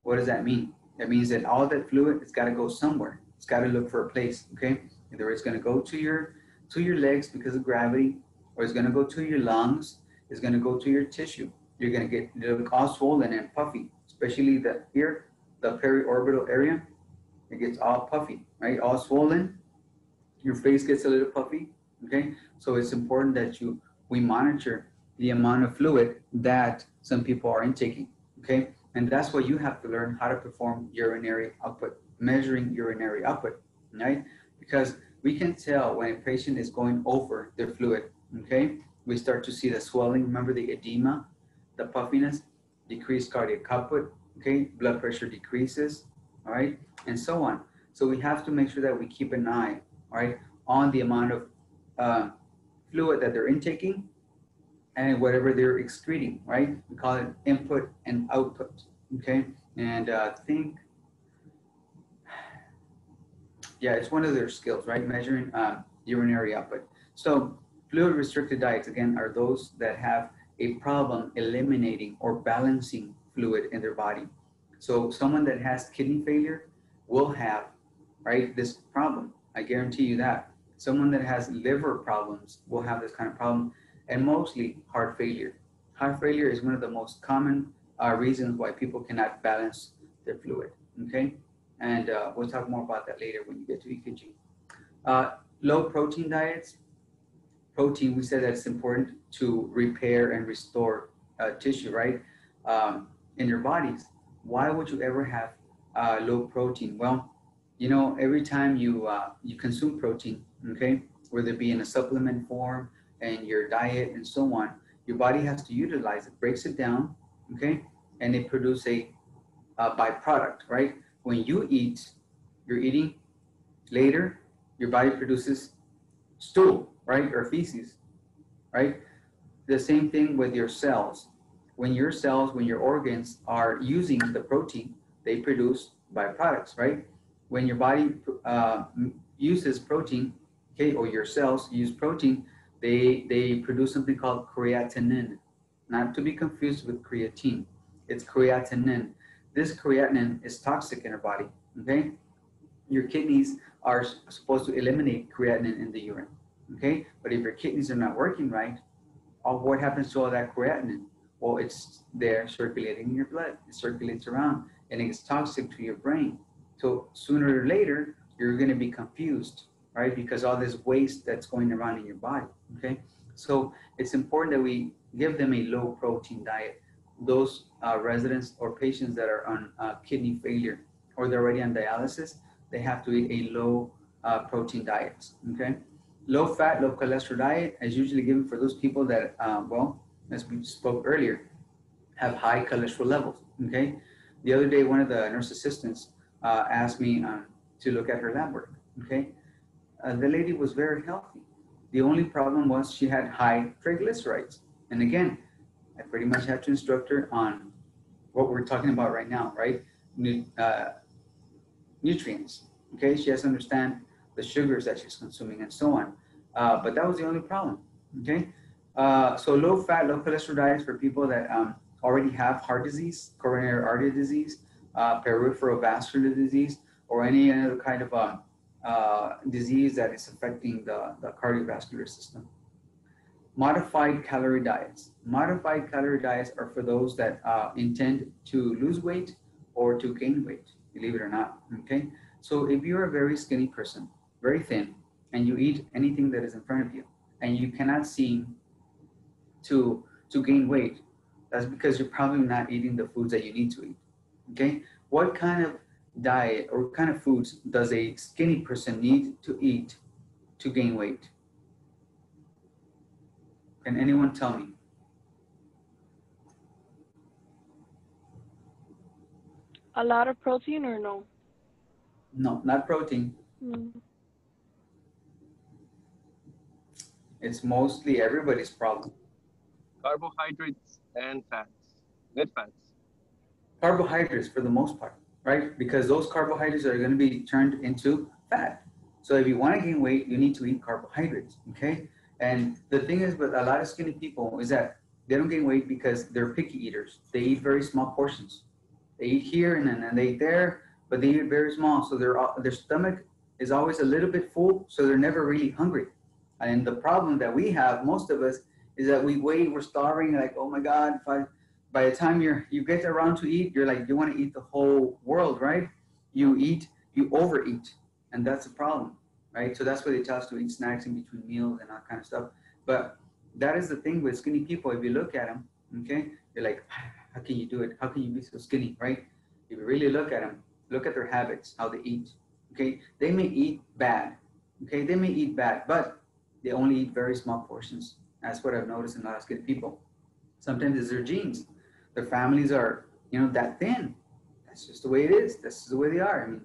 A: What does that mean? That means that all that fluid, it's gotta go somewhere. It's gotta look for a place, okay? Either it's gonna go to your to your legs because of gravity, or it's gonna go to your lungs, it's gonna go to your tissue. You're gonna get it'll look all swollen and puffy, especially the here, the periorbital area. It gets all puffy, right? All swollen. Your face gets a little puffy, okay? So it's important that you we monitor the amount of fluid that some people are intaking, okay? And that's what you have to learn how to perform urinary output, measuring urinary output, right? Because we can tell when a patient is going over their fluid, okay? We start to see the swelling, remember the edema, the puffiness, decreased cardiac output, okay? Blood pressure decreases, all right? And so on. So we have to make sure that we keep an eye, all right, on the amount of uh, fluid that they're intaking and whatever they're excreting, right? We call it input and output, okay? And uh, think, yeah, it's one of their skills, right? Measuring uh, urinary output. So fluid restricted diets, again, are those that have a problem eliminating or balancing fluid in their body. So someone that has kidney failure will have, right, this problem. I guarantee you that. Someone that has liver problems will have this kind of problem and mostly heart failure. Heart failure is one of the most common uh, reasons why people cannot balance their fluid. Okay, and uh, we'll talk more about that later when you get to EKG. Uh, low protein diets. Protein, we said that it's important to repair and restore uh, tissue, right, um, in your bodies. Why would you ever have uh, low protein? Well, you know, every time you uh, you consume protein, okay, whether it be in a supplement form and your diet and so on, your body has to utilize it, breaks it down, okay, and it produces a, a byproduct, right? When you eat, you're eating later, your body produces stool, right, or feces, right? the same thing with your cells. When your cells, when your organs are using the protein, they produce byproducts, right? When your body uh, uses protein, okay, or your cells use protein, they they produce something called creatinine, not to be confused with creatine. It's creatinine. This creatinine is toxic in our body, okay? Your kidneys are supposed to eliminate creatinine in the urine, okay? But if your kidneys are not working right, all, what happens to all that creatinine? Well, it's there circulating in your blood. It circulates around and it gets toxic to your brain. So sooner or later, you're going to be confused, right? Because all this waste that's going around in your body, okay? So it's important that we give them a low protein diet. Those uh, residents or patients that are on uh, kidney failure or they're already on dialysis, they have to eat a low uh, protein diet, okay? Low fat, low cholesterol diet is usually given for those people that, uh, well, as we spoke earlier, have high cholesterol levels, okay? The other day, one of the nurse assistants uh, asked me um, to look at her lab work, okay? Uh, the lady was very healthy. The only problem was she had high triglycerides. And again, I pretty much had to instruct her on what we're talking about right now, right? Nu- uh, nutrients, okay? She has to understand the sugars that she's consuming and so on. Uh, but that was the only problem, okay? Uh, so low fat, low cholesterol diets for people that um, already have heart disease, coronary artery disease, uh, peripheral vascular disease, or any other kind of um, uh, disease that is affecting the, the cardiovascular system. Modified calorie diets. Modified calorie diets are for those that uh, intend to lose weight or to gain weight, believe it or not. Okay. So if you're a very skinny person, very thin, and you eat anything that is in front of you, and you cannot seem to to gain weight, that's because you're probably not eating the foods that you need to eat. Okay. What kind of diet or kind of foods does a skinny person need to eat to gain weight? Can anyone tell me?
G: A lot of protein or no?
A: No, not protein.
G: Mm.
A: It's mostly everybody's problem.
B: Carbohydrates and fats. Good fats.
A: Carbohydrates for the most part, right? Because those carbohydrates are going to be turned into fat. So if you want to gain weight, you need to eat carbohydrates, okay? And the thing is with a lot of skinny people is that they don't gain weight because they're picky eaters. They eat very small portions. They eat here and then and they eat there, but they eat very small. So their their stomach is always a little bit full, so they're never really hungry. And the problem that we have, most of us, is that we wait, we're starving, like, oh my God, if I by the time you're you get around to eat, you're like you want to eat the whole world, right? You eat, you overeat, and that's the problem, right? So that's why they tell us to eat snacks in between meals and that kind of stuff. But that is the thing with skinny people. If you look at them, okay, you're like, how can you do it? How can you be so skinny, right? If you really look at them, look at their habits, how they eat. Okay, they may eat bad. Okay, they may eat bad, but they only eat very small portions. That's what I've noticed in a lot of skinny people. Sometimes it's their genes. Their families are, you know, that thin. That's just the way it is. This is the way they are. I mean,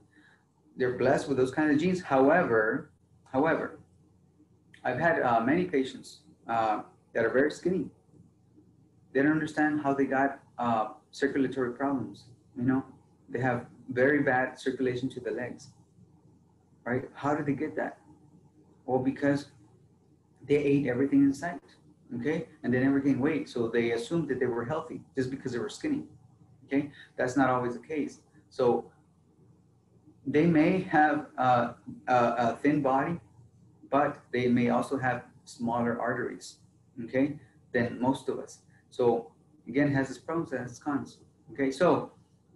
A: they're blessed with those kind of genes. However, however, I've had uh, many patients uh, that are very skinny. They don't understand how they got uh, circulatory problems. You know, they have very bad circulation to the legs. Right? How did they get that? Well, because they ate everything in sight. Okay, and they never gained weight, so they assumed that they were healthy just because they were skinny. Okay, that's not always the case. So they may have a, a thin body, but they may also have smaller arteries, okay, than most of us. So again, has its pros and its cons. Okay, so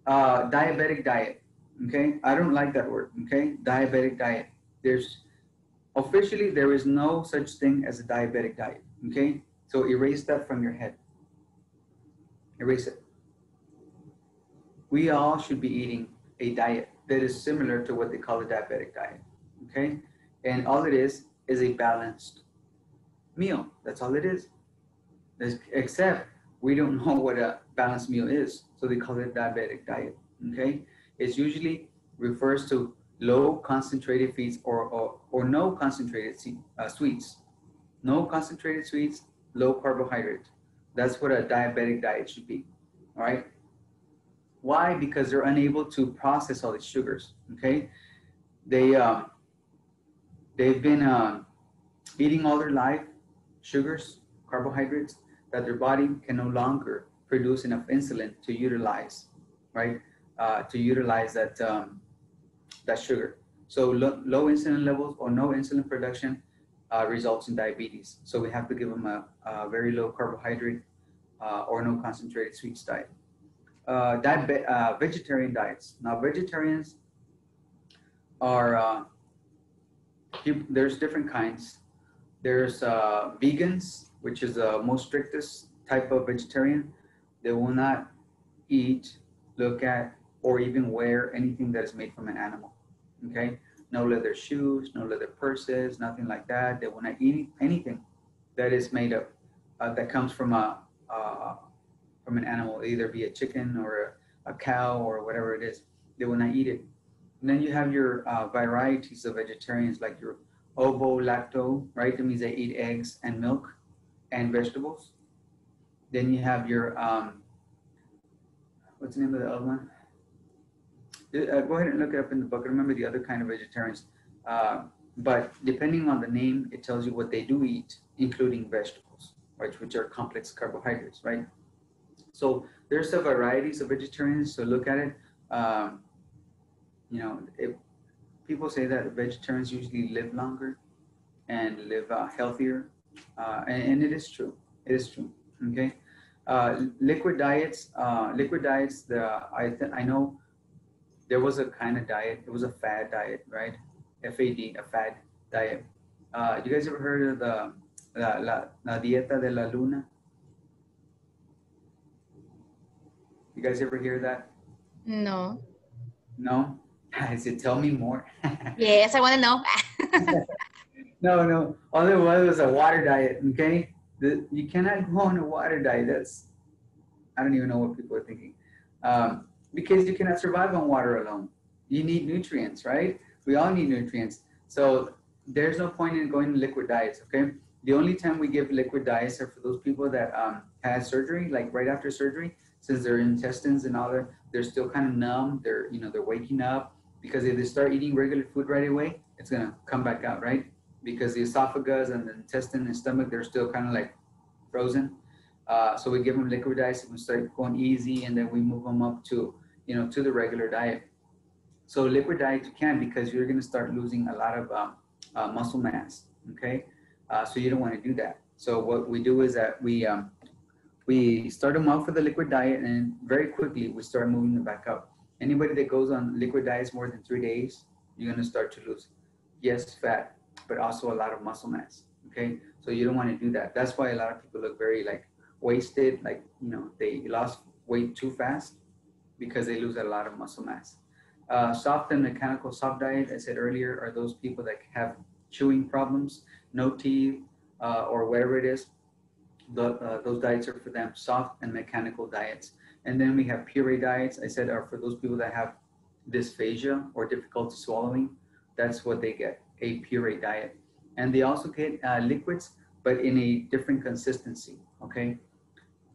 A: uh, diabetic diet. Okay, I don't like that word. Okay, diabetic diet. There's officially there is no such thing as a diabetic diet. Okay, so erase that from your head. Erase it. We all should be eating a diet that is similar to what they call a diabetic diet. Okay, and all it is is a balanced meal. That's all it is. Except we don't know what a balanced meal is, so they call it diabetic diet. Okay, it's usually refers to low concentrated feeds or or, or no concentrated uh, sweets, no concentrated sweets, low carbohydrate. That's what a diabetic diet should be. All right. Why? Because they're unable to process all these sugars. Okay. They um, they've been um, eating all their life sugars, carbohydrates that their body can no longer produce enough insulin to utilize, right? Uh, to utilize that um, that sugar. So lo- low insulin levels or no insulin production uh, results in diabetes. So we have to give them a, a very low carbohydrate uh, or no concentrated sweets diet. Uh, uh, vegetarian diets. Now vegetarians are uh, there's different kinds. There's uh, vegans, which is the most strictest type of vegetarian. They will not eat, look at, or even wear anything that is made from an animal. Okay, no leather shoes, no leather purses, nothing like that. They will not eat anything that is made up uh, that comes from a uh, from an animal, either be a chicken or a, a, cow or whatever it is. They will not eat it. And then you have your uh, varieties of vegetarians, like your ovo lacto, right? That means they eat eggs and milk and vegetables. Then you have your um, what's the name of the other one? Uh, go ahead and look it up in the book. Remember the other kind of vegetarians. Uh, but depending on the name, it tells you what they do eat, including vegetables, right, which are complex carbohydrates, right? So there's a varieties of vegetarians. So look at it. Um, you know, it, people say that vegetarians usually live longer and live uh, healthier, uh, and, and, it is true. It is true. Okay. Uh, liquid diets. Uh, liquid diets. The I I know there was a kind of diet. It was a fad diet, right? FAD, a fad diet. Uh, you guys ever heard of the la, la, la dieta de la luna? You guys ever hear that?
D: No.
A: No? (laughs) I said, tell me more. (laughs)
D: yes, I want to know. (laughs)
A: no, no. All it was was a water diet, okay? The, you cannot go on a water diet. That's, I don't even know what people are thinking. Um, because you cannot survive on water alone. You need nutrients, right? We all need nutrients. So there's no point in going liquid diets, okay? The only time we give liquid diets are for those people that um, had surgery, like right after surgery, since their intestines and all that, they're still kind of numb. They're, you know, they're waking up because if they start eating regular food right away, it's gonna come back out, right? Because the esophagus and the intestine and stomach, they're still kind of like frozen. Uh, so we give them liquid diets and we start going easy and then we move them up to, you know, to the regular diet. So liquid diet you can because you're gonna start losing a lot of um, uh, muscle mass, okay? Uh, so you don't wanna do that. So what we do is that we, um, we start them off with a liquid diet and very quickly we start moving them back up. Anybody that goes on liquid diets more than three days, you're gonna start to lose, yes, fat, but also a lot of muscle mass, okay? So you don't wanna do that. That's why a lot of people look very like wasted, like, you know, they lost weight too fast because they lose a lot of muscle mass. Uh, soft and mechanical soft diet, I said earlier, are those people that have chewing problems, no teeth, uh, or whatever it is. The, uh, those diets are for them, soft and mechanical diets. And then we have puree diets, I said, are for those people that have dysphagia or difficulty swallowing. That's what they get, a puree diet. And they also get uh, liquids, but in a different consistency, okay?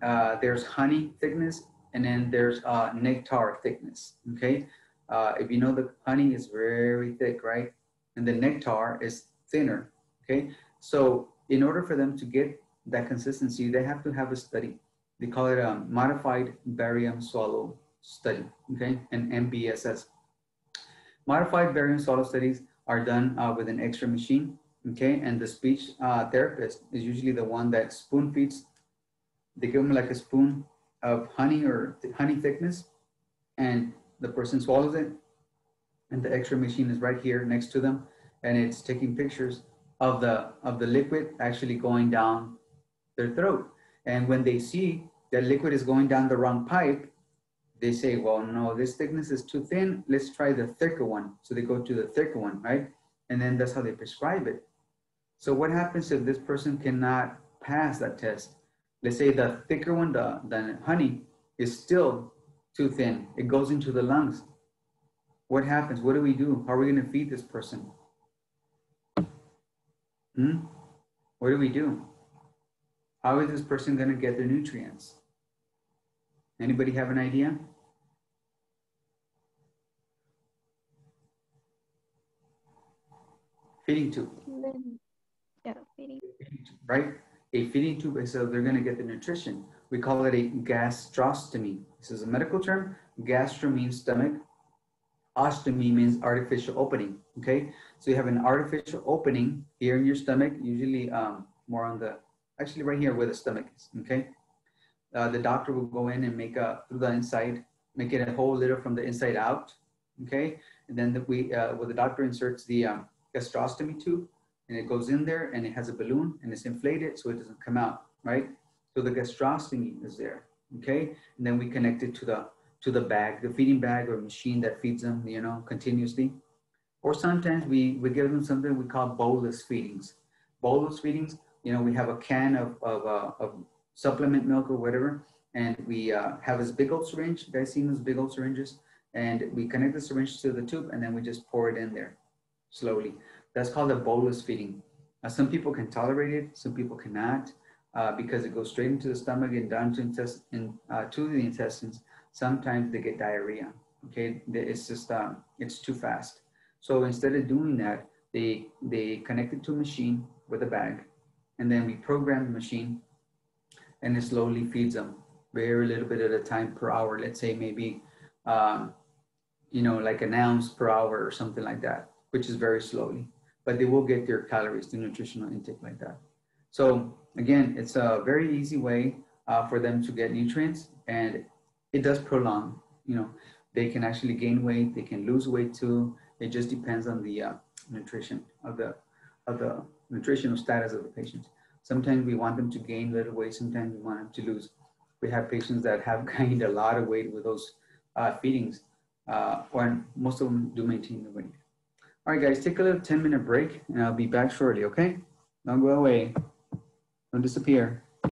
A: Uh, there's honey thickness, and then there's uh, nectar thickness, okay? Uh, if you know the honey is very thick, right? And the nectar is thinner, okay? So in order for them to get that consistency, they have to have a study. They call it a modified barium swallow study, okay? An MBSS. Modified barium swallow studies are done uh, with an X-ray machine, okay? And the speech uh, therapist is usually the one that spoon feeds. They give them like a spoon of honey or th honey thickness, and the person swallows it, and the X-ray machine is right here next to them, and it's taking pictures of the of the liquid actually going down their throat. And when they see that liquid is going down the wrong pipe, they say, well, no, this thickness is too thin. Let's try the thicker one. So they go to the thicker one, right? And then that's how they prescribe it. So what happens if this person cannot pass that test? Let's say the thicker one, the, the honey, is still too thin. It goes into the lungs. What happens? What do we do? How are we going to feed this person? Hmm? What do we do? How is this person gonna get their nutrients? Anybody have an idea? Feeding tube.
F: Yeah, feeding.
A: feeding tube, right? A feeding tube so they're going to get the nutrition. We call it a gastrostomy. This is a medical term. Gastro means stomach. Ostomy means artificial opening. Okay, so you have an artificial opening here in your stomach, usually um, more on the actually right here where the stomach is. Okay, uh, the doctor will go in and make a through the inside, make it a whole little from the inside out. Okay, and then the, we uh, well the doctor inserts the um, gastrostomy tube and it goes in there and it has a balloon and it's inflated so it doesn't come out, right? So the gastrostomy is there, okay? And then we connect it to the to the bag, the feeding bag or machine that feeds them, you know, continuously. Or sometimes we we give them something we call bolus feedings. Bolus feedings, you know, we have a can of of, uh, of supplement milk or whatever, and we uh, have this big old syringe. You guys seen those big old syringes? And we connect the syringe to the tube and then we just pour it in there slowly. That's called a bolus feeding. Uh, some people can tolerate it, some people cannot, uh, because it goes straight into the stomach and down to, intest- in, uh, to the intestines. Sometimes they get diarrhea. Okay, it's just um, it's too fast. So instead of doing that, they they connect it to a machine with a bag, and then we program the machine, and it slowly feeds them very little bit at a time per hour. Let's say maybe, um, you know, like an ounce per hour or something like that, which is very slowly but they will get their calories, the nutritional intake like that. So again, it's a very easy way uh, for them to get nutrients and it does prolong, you know, they can actually gain weight, they can lose weight too. It just depends on the uh, nutrition of the, of the nutritional status of the patient. Sometimes we want them to gain little weight, sometimes we want them to lose. We have patients that have (laughs) gained a lot of weight with those uh, feedings, uh, or most of them do maintain the weight. All right, guys, take a little 10 minute break and I'll be back shortly, okay? Don't go away. Don't disappear.